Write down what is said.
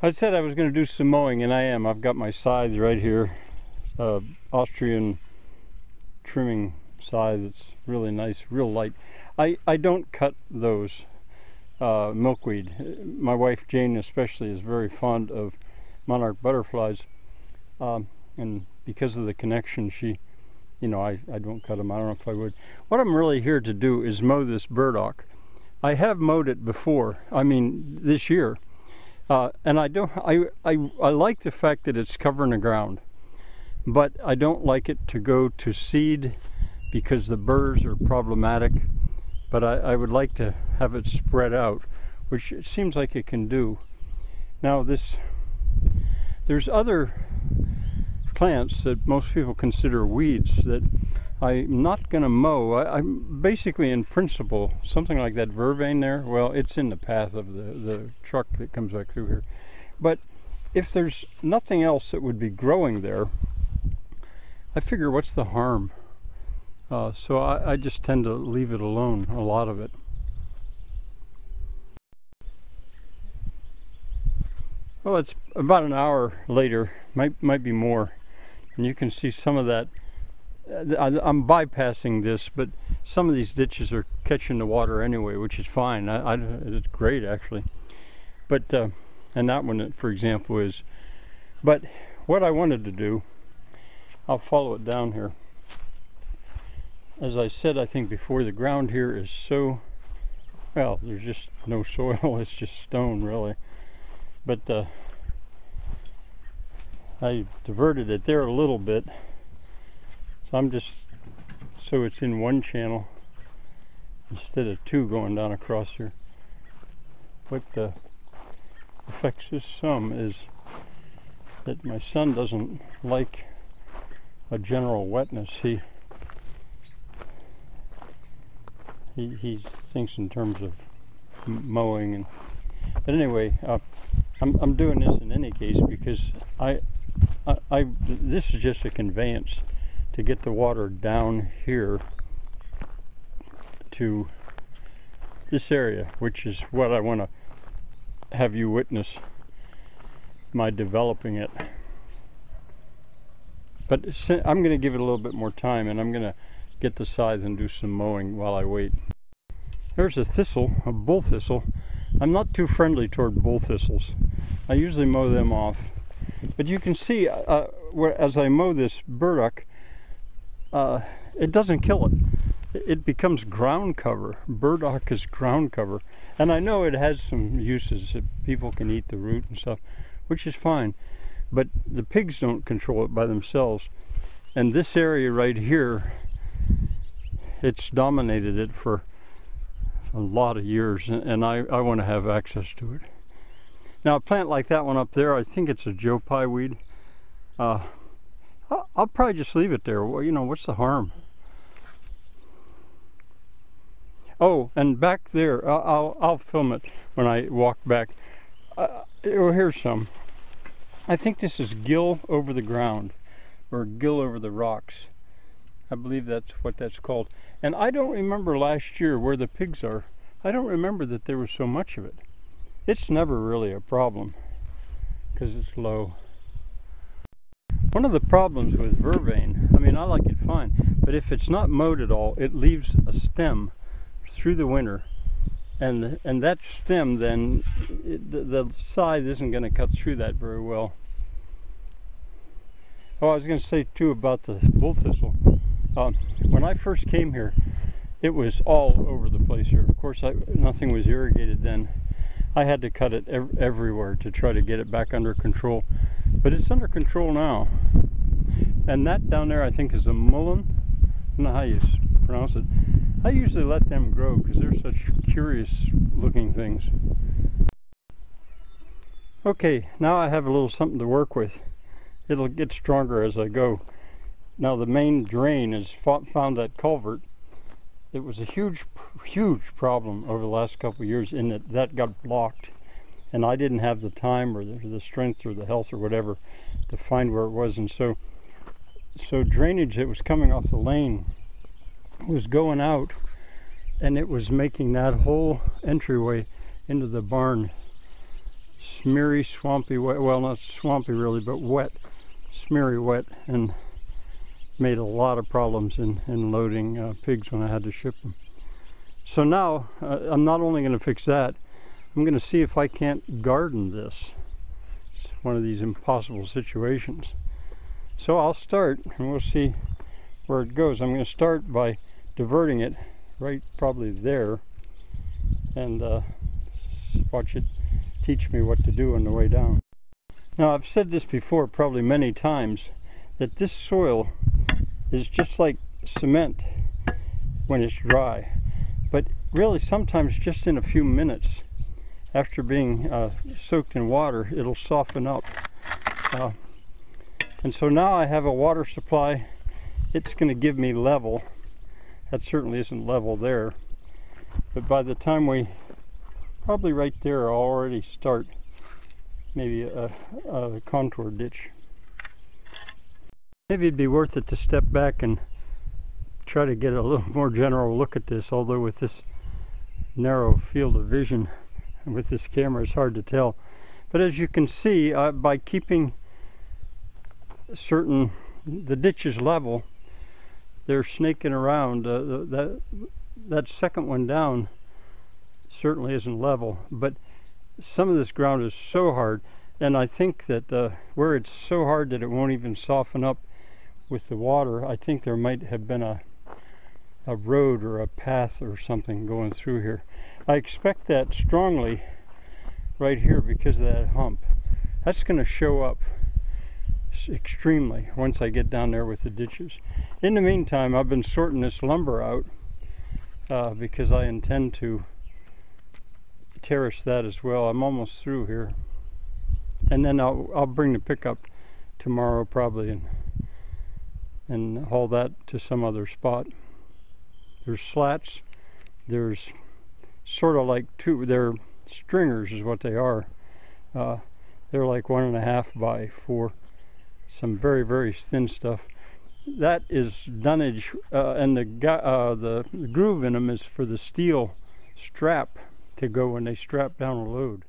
I said I was going to do some mowing, and I am. I've got my scythe right here, uh, Austrian trimming scythe. It's really nice, real light. I, I don't cut those uh, milkweed. My wife Jane, especially, is very fond of monarch butterflies, um, and because of the connection, she, you know, I, I don't cut them. I don't know if I would. What I'm really here to do is mow this burdock. I have mowed it before. I mean, this year uh, and I don't, I, I, I like the fact that it's covering the ground, but I don't like it to go to seed because the burrs are problematic. But I, I would like to have it spread out, which it seems like it can do. Now this, there's other plants that most people consider weeds that I'm not going to mow. I, am basically, in principle, something like that vervain there. Well, it's in the path of the, the truck that comes back through here. But if there's nothing else that would be growing there, I figure what's the harm? Uh, so I, I just tend to leave it alone, a lot of it. Well, it's about an hour later, might might be more, and you can see some of that I'm bypassing this, but some of these ditches are catching the water anyway, which is fine. I, I, it's great actually. But uh, and that one, for example, is. But what I wanted to do, I'll follow it down here. As I said, I think before the ground here is so well. There's just no soil. It's just stone, really. But uh, I diverted it there a little bit so I'm just, so it's in one channel instead of two going down across here. What affects this some is that my son doesn't like a general wetness. He he, he thinks in terms of mowing and but anyway uh, I'm, I'm doing this in any case because I, I, I this is just a conveyance to get the water down here to this area, which is what I want to have you witness my developing it. But I'm going to give it a little bit more time and I'm going to get the scythe and do some mowing while I wait. There's a thistle, a bull thistle. I'm not too friendly toward bull thistles. I usually mow them off. But you can see uh, where, as I mow this burdock, uh, it doesn't kill it. It becomes ground cover. Burdock is ground cover. And I know it has some uses that people can eat the root and stuff, which is fine. But the pigs don't control it by themselves. And this area right here, it's dominated it for a lot of years, and I, I want to have access to it. Now, a plant like that one up there, I think it's a Joe Pye weed. Uh, I'll, I'll probably just leave it there. Well, you know, what's the harm? Oh, and back there, I'll, I'll, film it when I walk back. Uh, here's some. I think this is gill over the ground, or gill over the rocks. I believe that's what that's called. And I don't remember last year where the pigs are. I don't remember that there was so much of it. It's never really a problem because it's low. One of the problems with vervain, I mean, I like it fine, but if it's not mowed at all, it leaves a stem through the winter. And, and that stem then, it, the, the scythe isn't going to cut through that very well. Oh, I was going to say too about the bull thistle. Um, when I first came here, it was all over the place here. Of course, I, nothing was irrigated then. I had to cut it ev everywhere to try to get it back under control. But it's under control now. And that down there I think is a mullein. I don't know how you pronounce it. I usually let them grow because they're such curious looking things. Okay, now I have a little something to work with. It'll get stronger as I go. Now the main drain is found that culvert. It was a huge, huge problem over the last couple of years in that that got blocked and I didn't have the time or the, the, strength or the health or whatever to find where it was and so so drainage that was coming off the lane was going out and it was making that whole entryway into the barn smeary, swampy, wet. Well, not swampy really, but wet, smeary wet, and made a lot of problems in, in loading uh, pigs when I had to ship them. So now uh, I'm not only going to fix that, I'm going to see if I can't garden this. It's one of these impossible situations. So I'll start and we'll see where it goes. I'm going to start by diverting it right probably there and uh, watch it teach me what to do on the way down. Now I've said this before probably many times that this soil is just like cement when it's dry. But really sometimes just in a few minutes after being uh, soaked in water it'll soften up. Uh, and so now I have a water supply. It's going to give me level. That certainly isn't level there. But by the time we probably right there I'll already start maybe a, a contour ditch maybe it'd be worth it to step back and try to get a little more general look at this although with this narrow field of vision with this camera it's hard to tell. But as you can see uh, by keeping certain the ditches level they're snaking around uh, that that second one down certainly isn't level. But some of this ground is so hard and I think that uh, where it's so hard that it won't even soften up with the water I think there might have been a a road or a path or something going through here I expect that strongly right here because of that hump that's going to show up extremely once I get down there with the ditches. In the meantime, I've been sorting this lumber out uh, because I intend to terrace that as well. I'm almost through here. And then I'll, I'll bring the pickup tomorrow probably and, and haul that to some other spot. There's slats. There's sort of like two, they're stringers is what they are. Uh, they're like one and a half by four some very very thin stuff that is dunnage uh, and the, uh, the groove in them is for the steel strap to go when they strap down a load